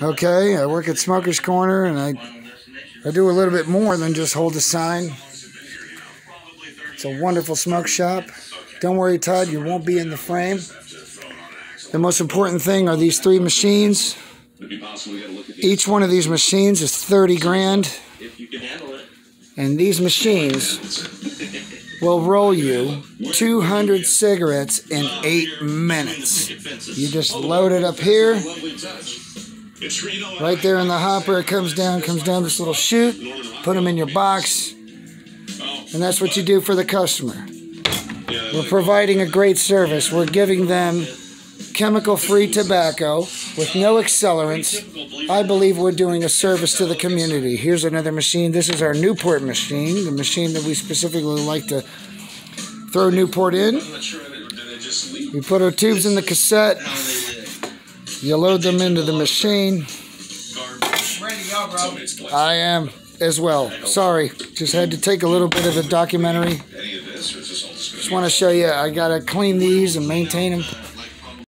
Okay, I work at Smoker's Corner and I, I do a little bit more than just hold a sign. It's a wonderful smoke shop. Don't worry, Todd, you won't be in the frame. The most important thing are these three machines. Each one of these machines is 30 grand. And these machines will roll you 200 cigarettes in eight minutes. You just load it up here. Right there in the hopper, it comes down, comes down this little chute. Put them in your box. And that's what you do for the customer. We're providing a great service. We're giving them chemical free tobacco with no accelerants. I believe we're doing a service to the community. Here's another machine. This is our Newport machine, the machine that we specifically like to throw Newport in. We put our tubes in the cassette. You load them into the machine. I am as well. Sorry, just had to take a little bit of a documentary. Just want to show you, I got to clean these and maintain them.